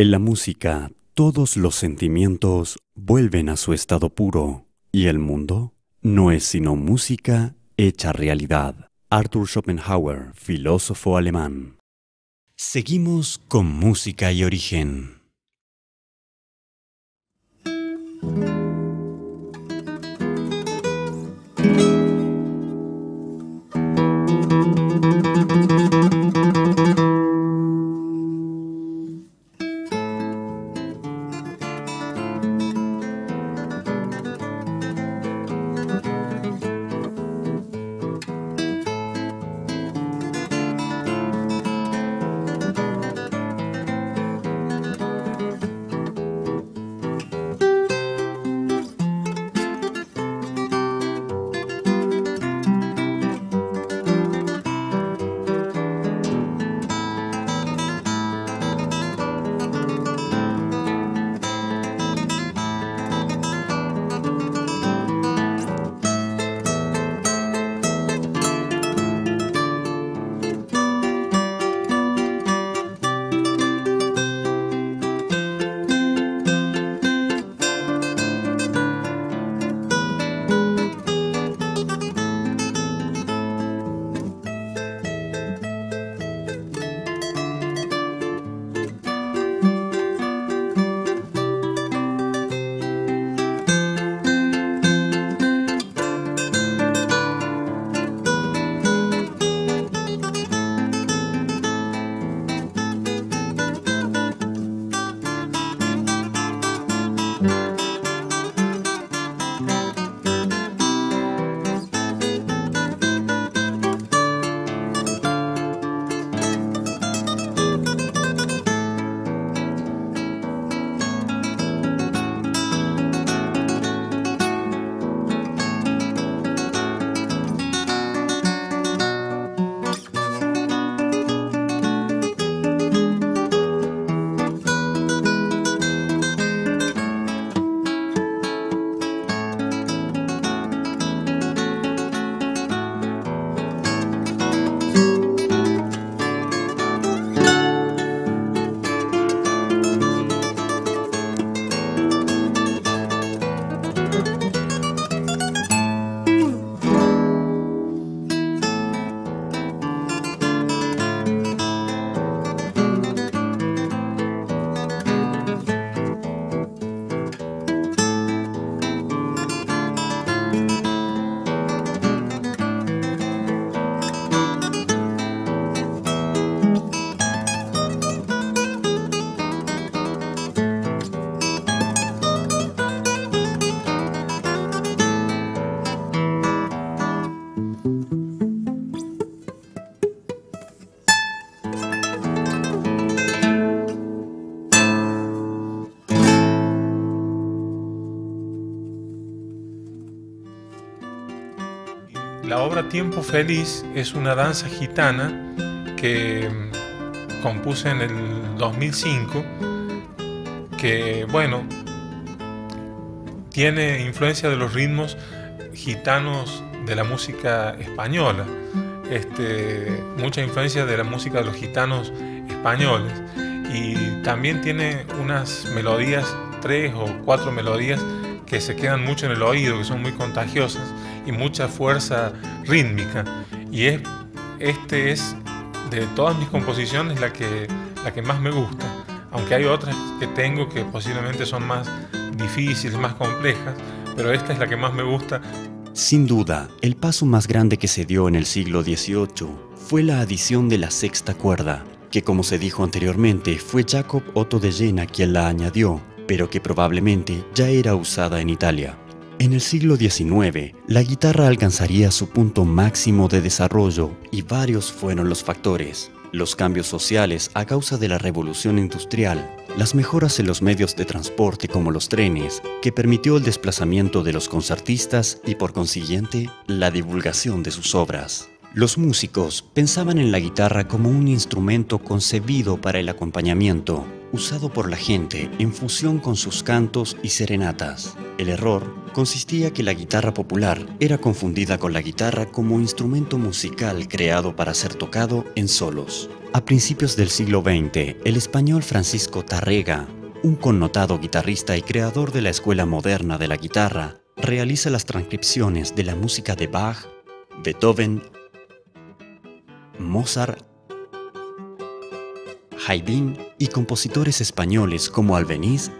En la música, todos los sentimientos vuelven a su estado puro y el mundo no es sino música hecha realidad. Arthur Schopenhauer, filósofo alemán. Seguimos con música y origen. Tiempo Feliz es una danza gitana que mm, compuse en el 2005, que bueno, tiene influencia de los ritmos gitanos de la música española, este, mucha influencia de la música de los gitanos españoles y también tiene unas melodías, tres o cuatro melodías que se quedan mucho en el oído, que son muy contagiosas y mucha fuerza rítmica. Y es, este es de todas mis composiciones la que, la que más me gusta, aunque hay otras que tengo que posiblemente son más difíciles, más complejas, pero esta es la que más me gusta. Sin duda, el paso más grande que se dio en el siglo XVIII fue la adición de la sexta cuerda, que como se dijo anteriormente fue Jacob Otto de Jena quien la añadió, pero que probablemente ya era usada en Italia. En el siglo XIX, la guitarra alcanzaría su punto máximo de desarrollo y varios fueron los factores. Los cambios sociales a causa de la revolución industrial, las mejoras en los medios de transporte como los trenes, que permitió el desplazamiento de los concertistas y por consiguiente la divulgación de sus obras. Los músicos pensaban en la guitarra como un instrumento concebido para el acompañamiento, usado por la gente en fusión con sus cantos y serenatas. El error consistía que la guitarra popular era confundida con la guitarra como instrumento musical creado para ser tocado en solos. A principios del siglo XX, el español Francisco Tarrega, un connotado guitarrista y creador de la escuela moderna de la guitarra, realiza las transcripciones de la música de Bach, Beethoven, Mozart, Haydn y compositores españoles como Albeniz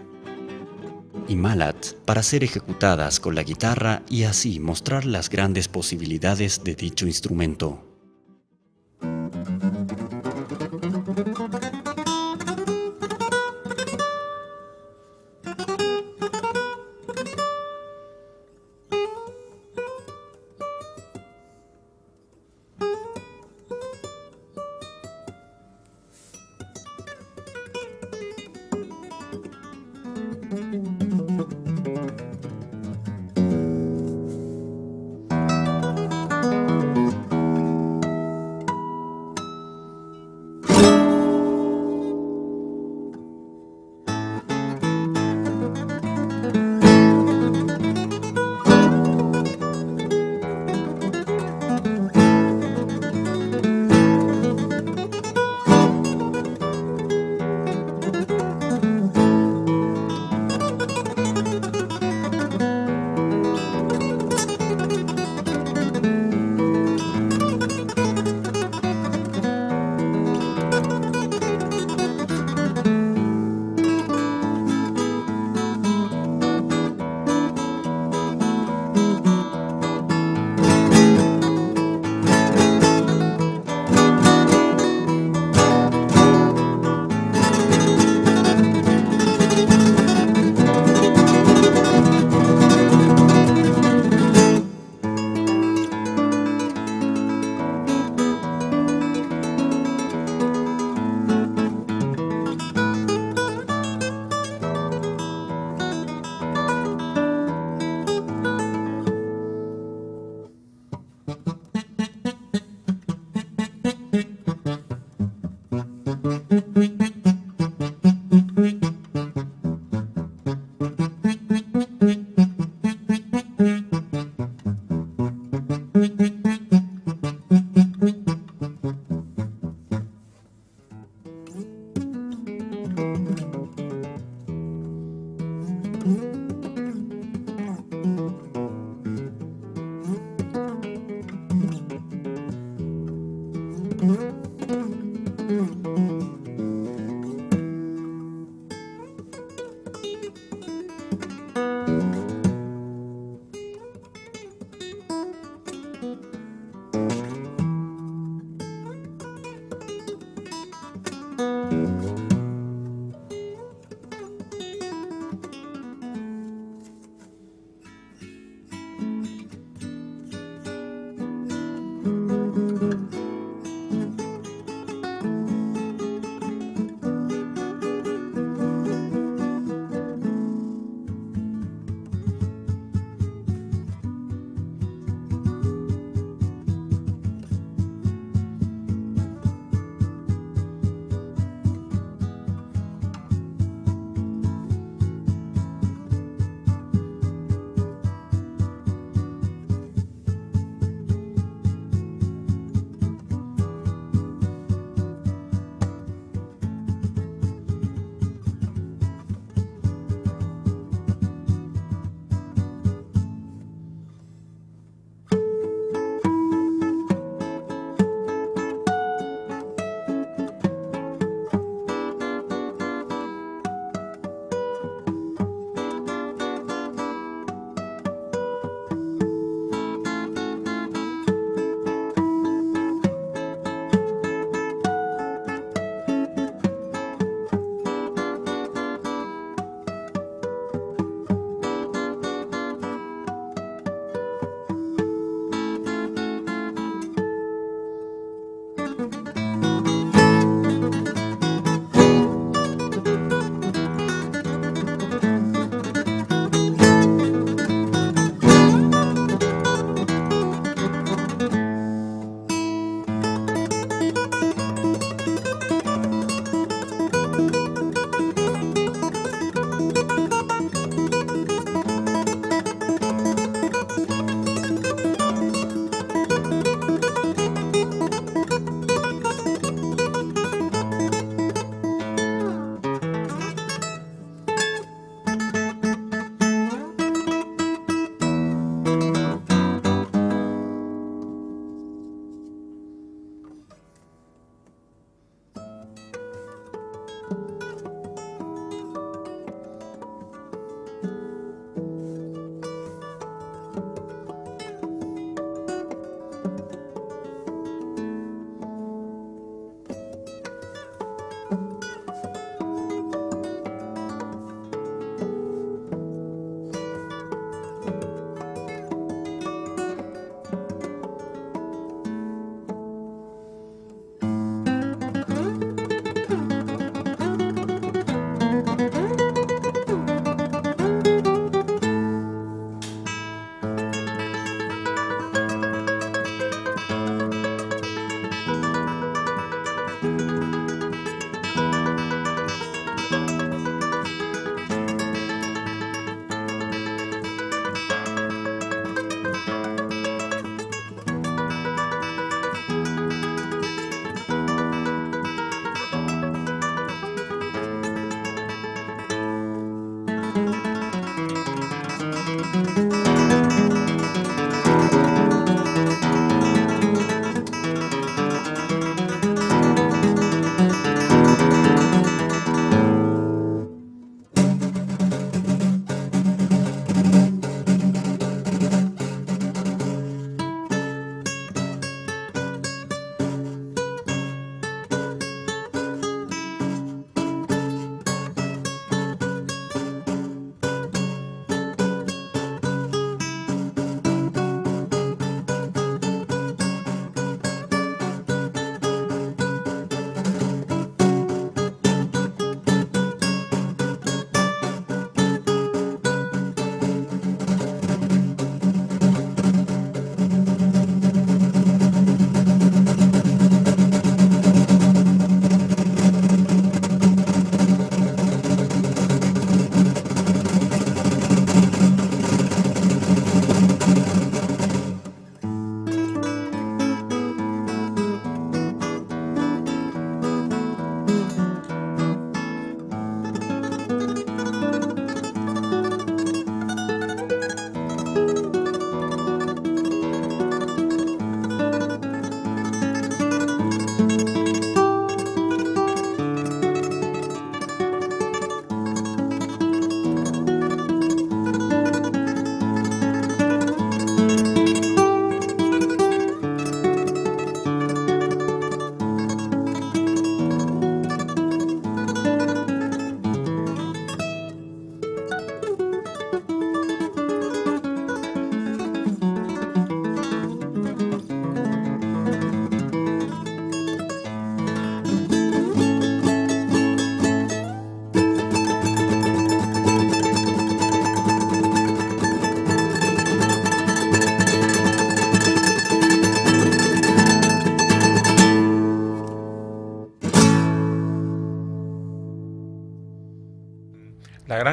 y Malat para ser ejecutadas con la guitarra y así mostrar las grandes posibilidades de dicho instrumento.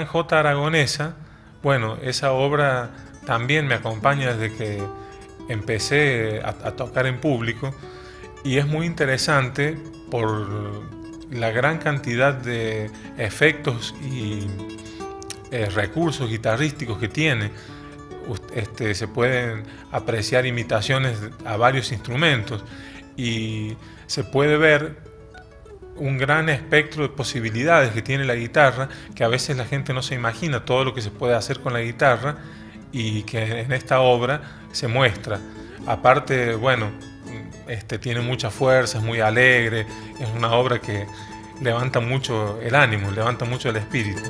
J Aragonesa, bueno, esa obra también me acompaña desde que empecé a, tocar en público y es muy interesante por la gran cantidad de efectos y eh, recursos guitarrísticos que tiene. Este, se pueden apreciar imitaciones a varios instrumentos y se puede ver un gran espectro de posibilidades que tiene la guitarra, que a veces la gente no se imagina todo lo que se puede hacer con la guitarra y que en esta obra se muestra. Aparte, bueno, este, tiene mucha fuerza, es muy alegre, es una obra que levanta mucho el ánimo, levanta mucho el espíritu.